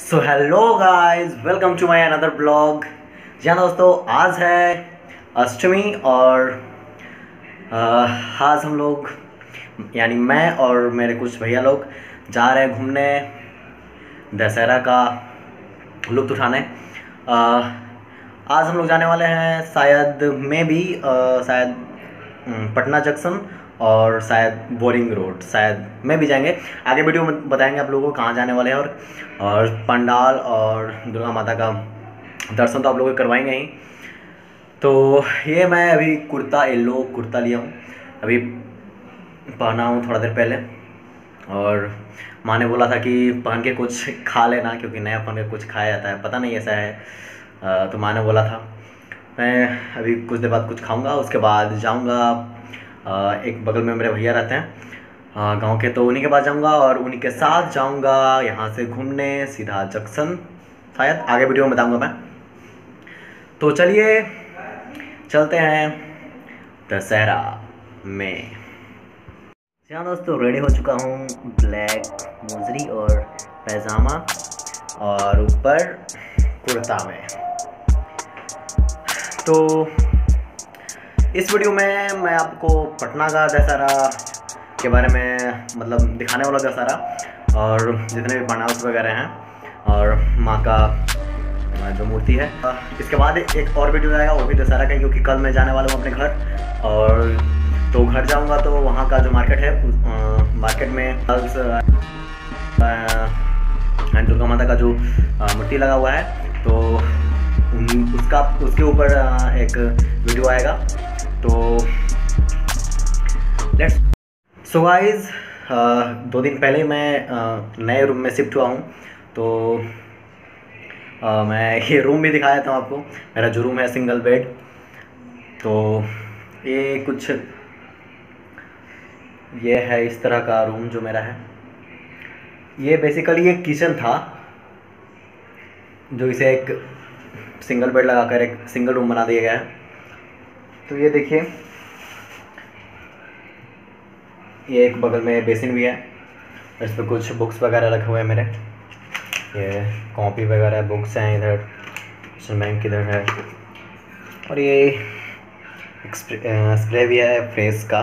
So hello guys welcome to my another blog जी हाँ दोस्तों, आज है अष्टमी और आज हम लोग, यानी मैं और मेरे कुछ भैया लोग जा रहे हैं घूमने दशहरा का लुत्फ उठाने। आज हम लोग जाने वाले हैं शायद मे भी शायद पटना जंक्शन और शायद बोरिंग रोड शायद में भी जाएँगे। आगे वीडियो में बताएँगे आप लोगों को कहाँ जाने वाले हैं और और पंडाल और दुर्गा माता का दर्शन तो आप लोगों करवाएँगे ही। तो ये मैं अभी कुर्ता येल्लो कुर्ता लिया हूँ। अभी पहना हूँ थोड़ा देर पहले। और माँ ने बोला था कि पहन के कुछ खा लेना क्योंकि नया पहन के कुछ खाया जाता है। पता नहीं ऐसा है। तो माँ ने बोला था, मैं अभी कुछ देर बाद कुछ खाऊँगा, उसके बाद जाऊँगा। एक बगल में मेरे भैया रहते हैं। गाँव के तो उन्हीं के पास जाऊँगा और उन्हीं के साथ जाऊँगा यहाँ से घूमने, सीधा जंक्शन। शायद आगे वीडियो में बताऊँगा मैं। तो चलिए, चलते हैं दशहरा में। जी हाँ दोस्तों रेडी हो चुका हूँ ब्लैक मोजरी और पैजामा और ऊपर कुर्ता में। तो इस वीडियो में मैं आपको पटना का दशहरा के बारे में मतलब दिखाने वाला दशहरा और जितने भी पंडाल्स वगैरह हैं और माँ का जो मूर्ति है। इसके बाद एक और वीडियो आएगा, वो भी दशहरा का, क्योंकि कल मैं जाने वाला हूँ अपने घर और तो घर जाऊँगा तो वहाँ का जो मार्केट है मार्केट में दुर्गा माता का जो मूर्ति लगा हुआ है तो उसका, उसके ऊपर एक वीडियो आएगा। तो लेट्स सो गाइस दो दिन पहले मैं अ, नए रूम में शिफ्ट हुआ हूँ। तो अ, मैं ये रूम भी दिखाया था आपको। मेरा जो रूम है सिंगल बेड तो ये कुछ ये है इस तरह का रूम जो मेरा है। ये बेसिकली एक किचन था जो इसे एक सिंगल बेड लगाकर एक सिंगल रूम बना दिया गया है। तो ये देखिए, ये एक बगल में बेसिन भी है इस पर कुछ बुक्स वगैरह रखे हुए हैं मेरे। ये कॉपी वगैरह, बुक्स हैं इधर बैंक इधर है। और ये स्प्रे भी है फेस का।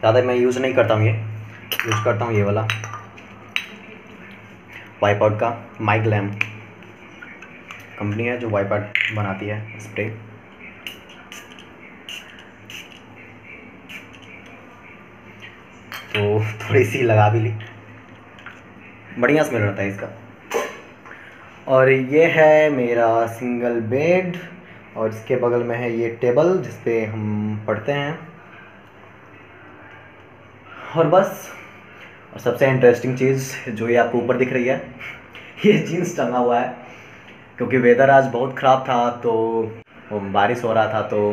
ज़्यादा मैं यूज़ नहीं करता हूँ ये। यूज़ करता हूँ ये वाला। वाइप का माइक लैम्प कंपनी है जो वाइप आउट बनाती है, स्प्रे। तो थोड़ी सी लगा भी ली। बढ़िया स्मेल रहता है इसका। और ये है मेरा सिंगल बेड और इसके बगल में है ये टेबल जिस पे हम पढ़ते हैं। और बस, और सबसे इंटरेस्टिंग चीज़ जो ये आपको ऊपर दिख रही है, ये जीन्स टंगा हुआ है, क्योंकि वेदर आज बहुत ख़राब था तो बारिश हो रहा था तो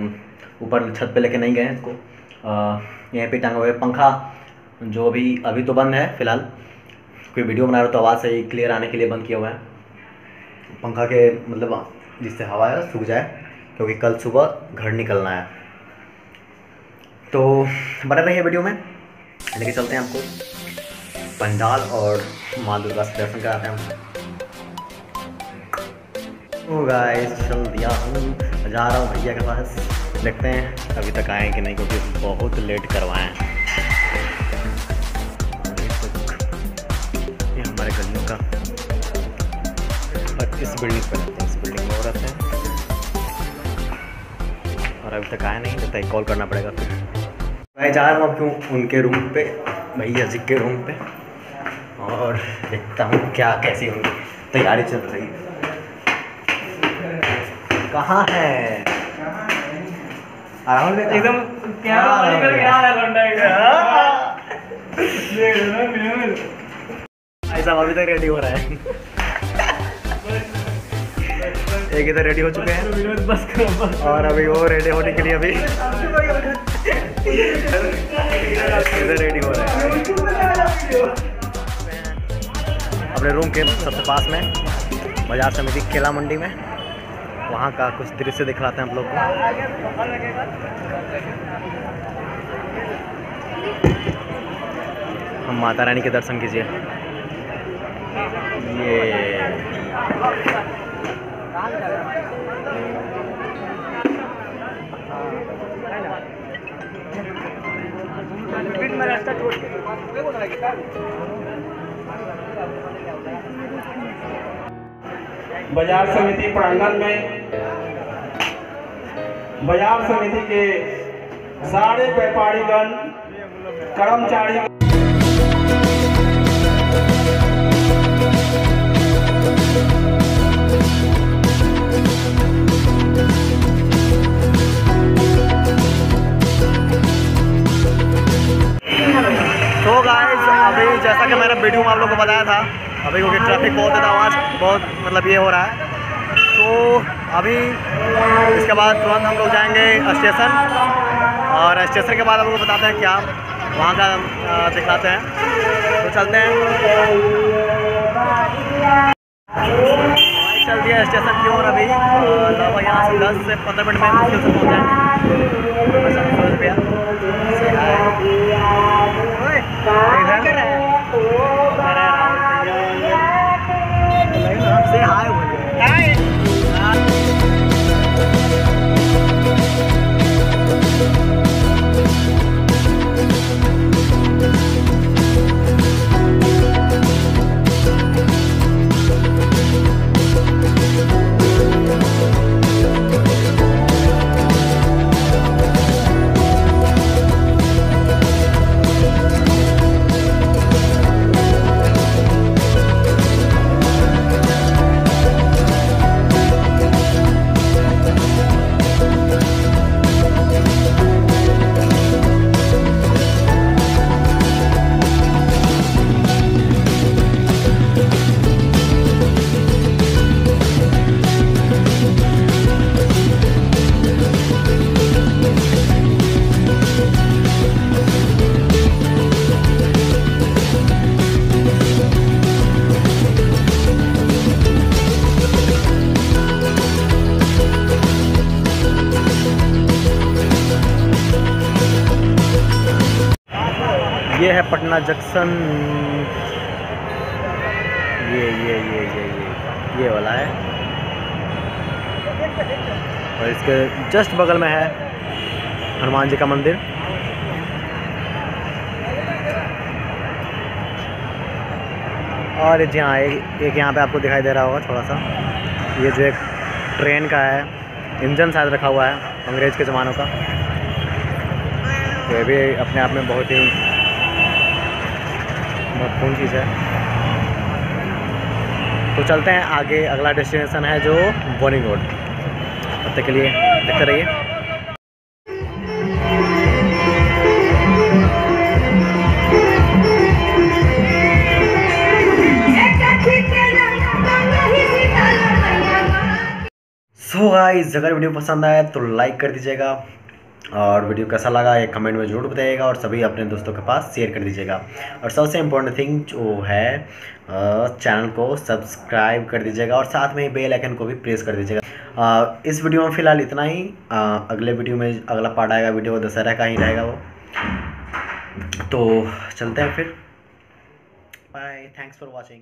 ऊपर छत पे लेके नहीं गए इसको। यहीं पे टंगा हुआ है पंखा जो अभी अभी तो बंद है, फ़िलहाल। कोई वीडियो बना रहा हो तो आवाज़ सही क्लियर आने के लिए बंद किया हुआ है। पंखा के मतलब जिससे हवा है, सूख जाए, क्योंकि कल सुबह घर निकलना है। तो बने रहिए वीडियो में। लेके चलते हैं आपको। पंडाल और माँ दुर्गा से दर्शन कराते हैं हमको। ओ गाइस चल दिया हूँ जा रहा हूँ भैया के पास। देखते हैं अभी तक आए कि नहीं, क्योंकि बहुत लेट करवाए बिल्डिंग पे रहते हैं इस बिल्डिंग में वो रहते हैं और अभी तक आया नहीं लगता है कॉल करना पड़ेगा फिर। मैं जा रहा हूँ क्यों? उनके रूम पे भैया जी के रूम पे। और देखता हूँ क्या कैसी उनकी तैयारी चल रही है। कहाँ है? आराम? एकदम क्या हाँ, निकल रहा है? लौंडा एकदम। देख रहे ना, मेरे- ऐसा अभी तक रेडी हो रहा है। एक इधर रेडी हो चुके हैं। बस और अभी वो रेडी होने के लिए अभी इधर रेडी हो रहे हैं। अपने रूम के सबसे पास में, बाज़ार समिति केला मंडी में। वहाँ का कुछ दृश्य दिखलाते हैं हम लोग को। हम माता रानी के दर्शन कीजिए। ये बाज़ार समिति प्रांगण में बाज़ार समिति के सारे व्यापारीगण कर्मचारी बताया था। अभी क्योंकि ट्रैफ़िक बहुत ज़्यादा, आवाज़ बहुत मतलब ये हो रहा है। तो अभी इसके बाद तुरंत हम लोग जाएँगे स्टेशन और स्टेशन के बाद हम लोग बताते हैं क्या वहाँ का दिखाते हैं। तो चलते हैं। चल दिया स्टेशन की ओर अभी लगभग यहाँ से दस से पंद्रह मिनट में मुश्किल पहुँच जाएँगे। रुपया ये है पटना जंक्शन। ये ये ये ये ये ये वाला है। और इसके जस्ट बगल में है हनुमान जी का मंदिर। और जी हाँ एक, एक यहाँ पे आपको दिखाई दे रहा होगा थोड़ा सा ये जो एक ट्रेन का है इंजन शायद रखा हुआ है अंग्रेज़ के ज़मानों का। ये भी अपने आप में बहुत ही महत्वपूर्ण चीज़ है। तो चलते हैं आगे, अगला डेस्टिनेशन है जो बोरिंग रोड तब तक के लिए देखते रहिए। सो गाइस अगर वीडियो पसंद आया तो लाइक कर दीजिएगा। और वीडियो कैसा लगा ये कमेंट में ज़रूर बताइएगा और सभी अपने दोस्तों के पास शेयर कर दीजिएगा। और सबसे इम्पोर्टेंट थिंग जो है चैनल को सब्सक्राइब कर दीजिएगा और साथ में बेल आइकन को भी प्रेस कर दीजिएगा। इस वीडियो में फ़िलहाल इतना ही। अ, अगले वीडियो में अगला पार्ट आएगा वीडियो दशहरा का ही रहेगा वो। तो चलते हैं फिर। Bye thanks for watching